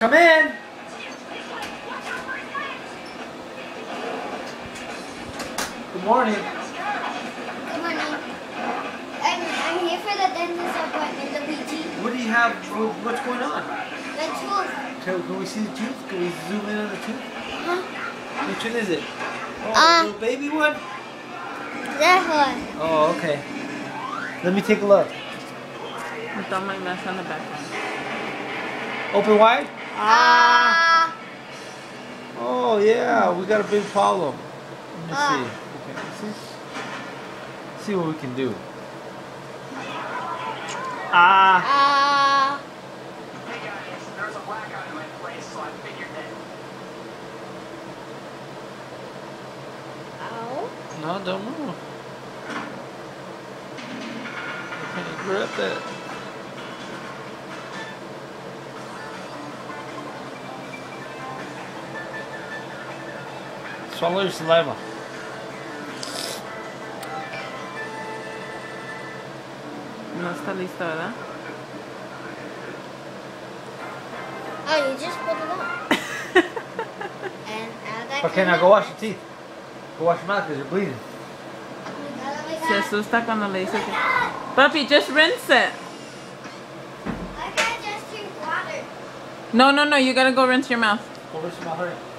Come in. Good morning. Good morning. I'm, I'm here for the dentist appointment, the PT. What do you have? What's going on? The tooth. Can, can we see the tooth? Can we zoom in on the tooth? Huh? Which one is it? Oh, Uh, the little baby one? That one. Oh, okay. Let me take a look. Don't mind that's on the background. Open wide? Ah. Oh, yeah. We got a big problem. Let me Ah. see. Okay, let's see. See what we can do. Ah. Ah. Hey guys, there's a blackout in my place, so I figured that Ow. No, don't move. Grab that. Swallow your saliva. No está listo, ¿verdad? Oh, you just put it up. and now Okay, now go wash your teeth. Go wash your mouth because you're bleeding. Oh Se oh asusta cuando le dice oh que... Papi, just rinse it. I can't just drink water. No, no, no, you gotta go rinse your mouth. Go rinse your mouth, hurry.